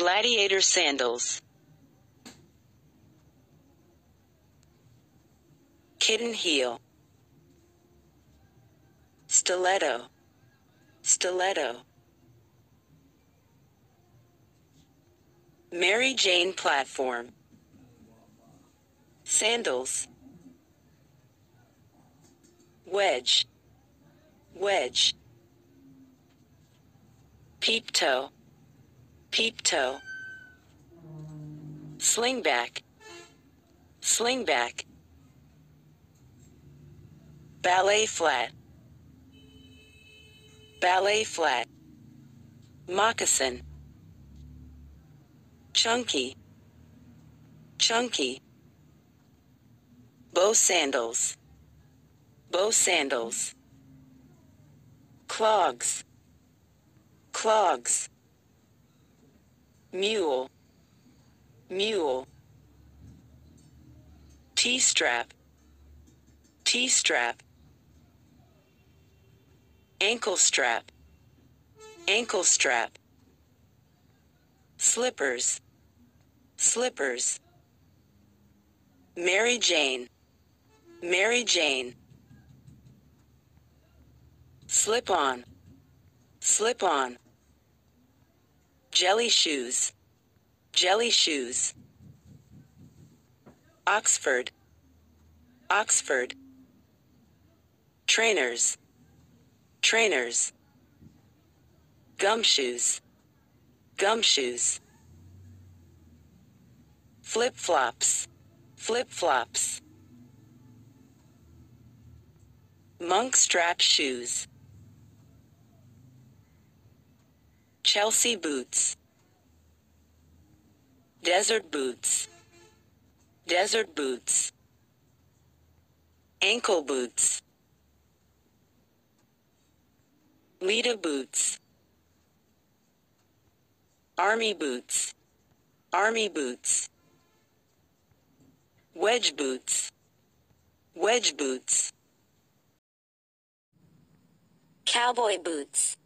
Gladiator sandals. Kitten heel. Stiletto. Stiletto. Mary Jane platform. Sandals. Wedge. Wedge. Peep toe. Peep toe. Slingback. Slingback. Ballet flat. Ballet flat. Moccasin. Chunky. Chunky. Bow sandals. Bow sandals. Clogs. Clogs. Mule. Mule. T-strap. T-strap. Ankle strap. Ankle strap. Slippers. Slippers. Mary Jane. Mary Jane. Slip on. Slip on. Jelly shoes. Jelly shoes. Oxford. Oxford. Trainers. Trainers. Gumshoes. Gumshoes. Flip flops. Flip flops. Monk strap shoes. Chelsea boots. Desert boots. Desert boots. Ankle boots. Lita boots. Army boots. Army boots. Wedge boots. Wedge boots. Cowboy boots.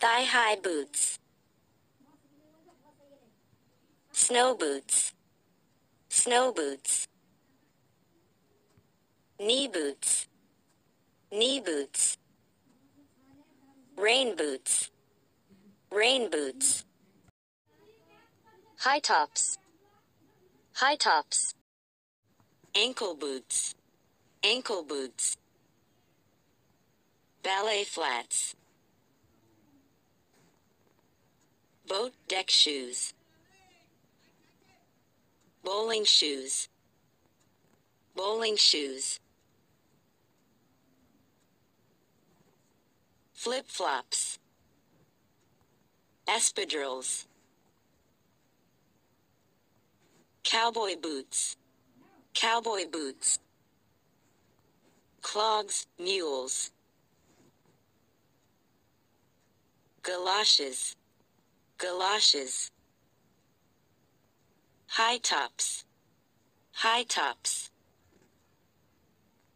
Thigh high boots. Snow boots. Snow boots. Knee boots. Knee boots. Rain boots. Rain boots. High tops. High tops. Ankle boots. Ankle boots. Ballet flats. Boat deck shoes. Bowling shoes. Bowling shoes. Flip flops. Espadrilles. Cowboy boots. Cowboy boots. Clogs, mules. Galoshes. Galoshes. High tops. High tops.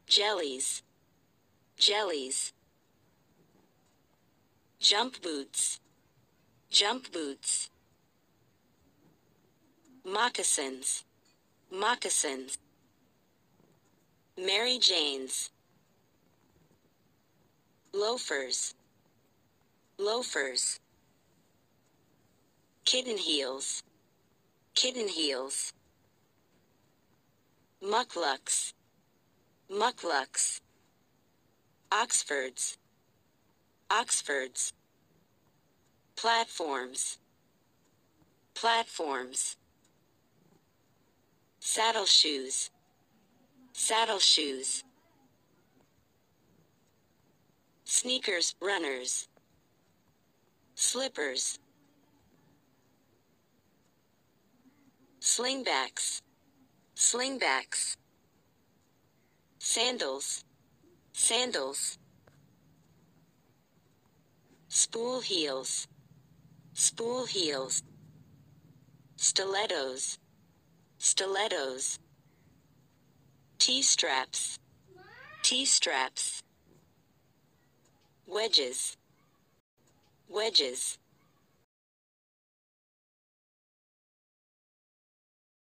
Jellies. Jellies. Jump boots. Jump boots. Moccasins. Moccasins. Mary Janes. Loafers. Loafers. Kitten heels. Kitten heels. Mukluks. Mukluks. Oxfords. Oxfords. Platforms. Platforms. Saddle shoes. Saddle shoes. Sneakers, runners. Slippers. Slingbacks. Slingbacks. Sandals. Sandals. Spool heels. Spool heels. Stilettos. Stilettos. T-straps. T-straps. Wedges. Wedges.